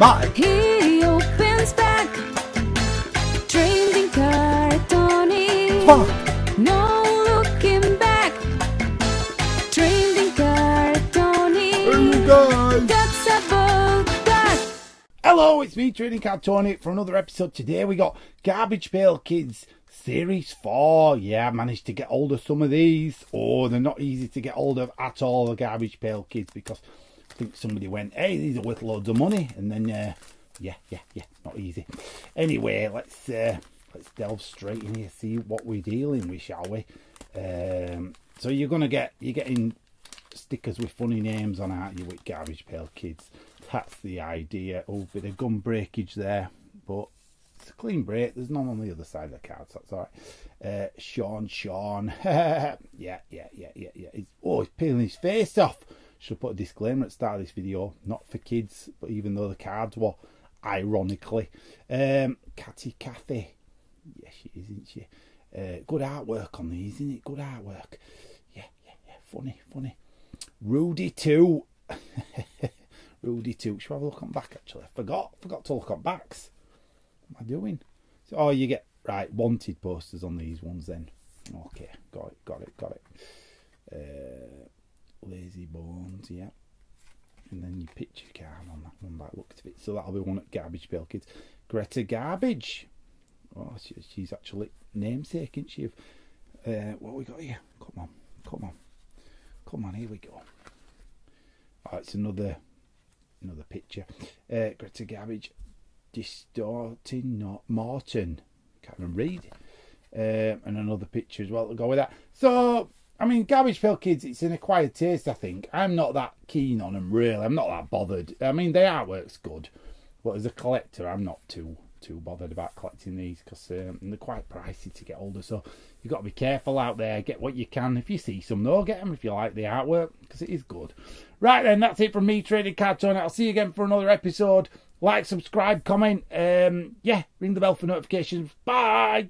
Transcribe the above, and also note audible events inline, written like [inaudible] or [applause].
Bye. He opens back. Trading Card Tony. Fuck. No looking back. Trading Card Tony. Hey guys. That's about that. Hello, it's me, Trading Card Tony, for another episode. Today we got Garbage Pail Kids Series 4. Yeah, I managed to get hold of some of these. Oh, they're not easy to get hold of at all, the Garbage Pail Kids, because think somebody went, hey, these are worth loads of money. And then, uh, yeah, yeah, yeah, not easy. Anyway, let's uh, let's delve straight in here, see what we're dealing with, shall we? Um, so you're going to get, you're getting stickers with funny names on, aren't you, with Garbage Pail Kids? That's the idea. Oh, bit of gun breakage there, but it's a clean break. There's none on the other side of the card, so that's all right. Uh, Sean, Sean. [laughs] yeah, yeah, yeah, yeah, yeah. He's, oh, he's peeling his face off. Should put a disclaimer at the start of this video. Not for kids, but even though the cards were, ironically. Um, Catty Cathy. Yeah, she is, isn't she? Uh, good artwork on these, isn't it? Good artwork. Yeah, yeah, yeah. Funny, funny. Rudy too. [laughs] Rudy too. Should have a look on back actually? Forgot. Forgot to look on backs. What am I doing? So, oh, you get right wanted posters on these ones then. Okay, got it, got it, got it. Uh, lazy yeah. And then you picture card on that one the looks of it. So that'll be one at Garbage Pail Kids. Greta Garbage. Oh, she, she's actually namesake, isn't she? Uh, what we got here? Come on, come on, come on. Here we go. Oh, it's another another picture. Uh, Greta Garbage distorting not Morton. Can't even read. Um, and another picture as well to go with that. So, I mean, Garbage Pail Kids, it's an acquired taste, I think. I'm not that keen on them, really. I'm not that bothered. I mean, the artwork's good, but as a collector, I'm not too too bothered about collecting these because um, they're quite pricey to get older. So you've got to be careful out there. Get what you can. If you see some, though, get them if you like the artwork because it is good. Right then, that's it from me, Trading Card Tony. I'll see you again for another episode. Like, subscribe, comment. Um, yeah, ring the bell for notifications. Bye.